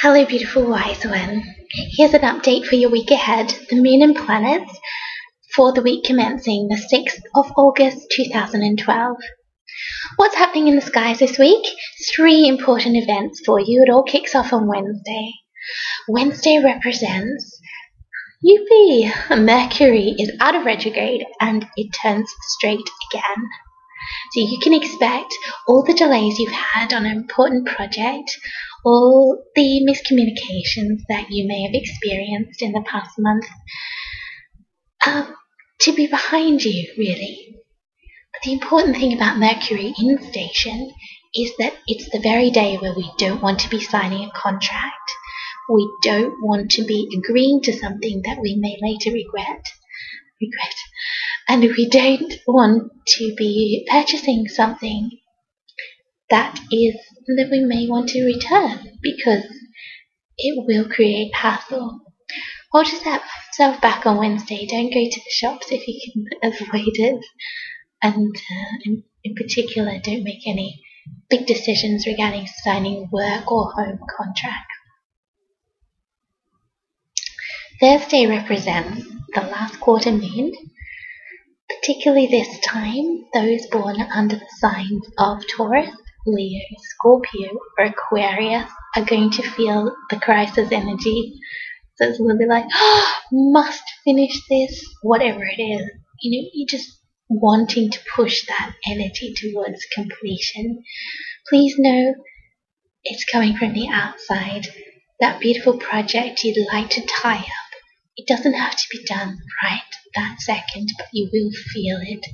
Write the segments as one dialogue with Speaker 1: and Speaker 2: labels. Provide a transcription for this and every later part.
Speaker 1: Hello, beautiful wise one. Here's an update for your week ahead, the moon and planets, for the week commencing the 6th of August 2012. What's happening in the skies this week? Three important events for you. It all kicks off on Wednesday. Wednesday represents Yuppie! Mercury is out of retrograde and it turns straight again. So you can expect all the delays you've had on an important project, all the miscommunications that you may have experienced in the past month, um, to be behind you, really. But the important thing about Mercury in station is that it's the very day where we don't want to be signing a contract. We don't want to be agreeing to something that we may later regret. Regret and we don't want to be purchasing something that is that we may want to return because it will create hassle. Hold yourself back on Wednesday. Don't go to the shops if you can avoid it. And uh, in, in particular, don't make any big decisions regarding signing work or home contracts. Thursday represents the last quarter moon Particularly this time, those born under the signs of Taurus, Leo, Scorpio, or Aquarius are going to feel the crisis energy. So it's going to be like, oh, must finish this, whatever it is. You know, you just wanting to push that energy towards completion. Please know it's coming from the outside. That beautiful project you'd like to tie up it doesn't have to be done right that second, but you will feel it.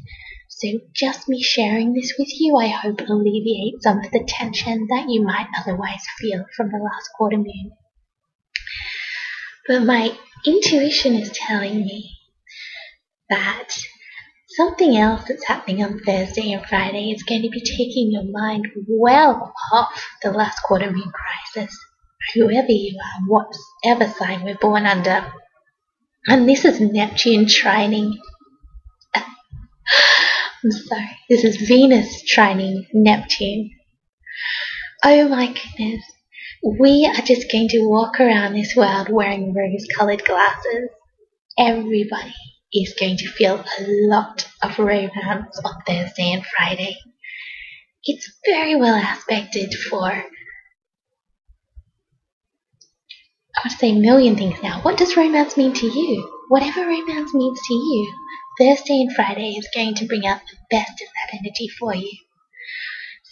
Speaker 1: So just me sharing this with you, I hope alleviates some of the tension that you might otherwise feel from the last quarter moon. But my intuition is telling me that something else that's happening on Thursday and Friday is going to be taking your mind well off the last quarter moon crisis. Whoever you are, whatever sign we're born under, and this is Neptune trining. I'm sorry. This is Venus trining Neptune. Oh my goodness. We are just going to walk around this world wearing rose colored glasses. Everybody is going to feel a lot of romance on Thursday and Friday. It's very well aspected for I would say a million things now. What does romance mean to you? Whatever romance means to you, Thursday and Friday is going to bring out the best of that energy for you.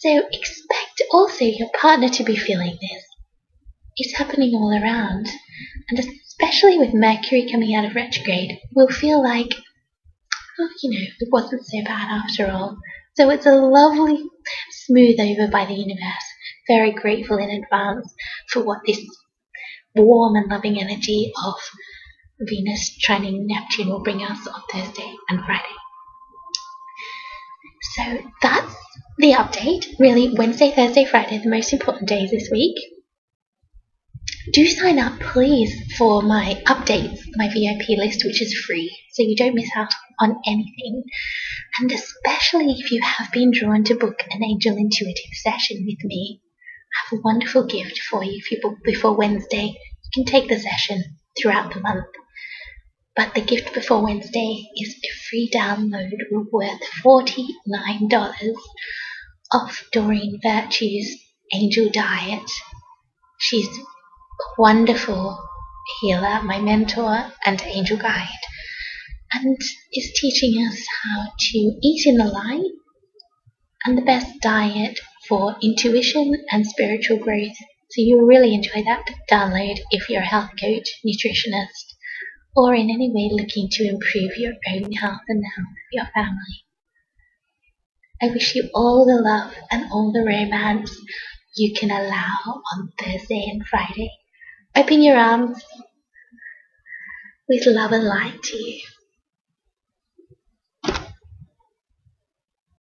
Speaker 1: So expect also your partner to be feeling this. It's happening all around, and especially with Mercury coming out of retrograde, we'll feel like, oh, you know, it wasn't so bad after all. So it's a lovely smooth over by the universe. Very grateful in advance for what this warm and loving energy of Venus trining Neptune will bring us on Thursday and Friday. So that's the update. Really, Wednesday, Thursday, Friday, the most important days this week. Do sign up, please, for my updates, my VIP list, which is free, so you don't miss out on anything. And especially if you have been drawn to book an angel intuitive session with me, I have a wonderful gift for you if you book before Wednesday You can take the session throughout the month. But the gift before Wednesday is a free download worth $49 of Doreen Virtue's Angel Diet. She's a wonderful healer, my mentor and angel guide, and is teaching us how to eat in the light and the best diet for intuition and spiritual growth so you'll really enjoy that download if you're a health coach, nutritionist, or in any way looking to improve your own health and the health of your family. I wish you all the love and all the romance you can allow on Thursday and Friday. Open your arms with love and light to you.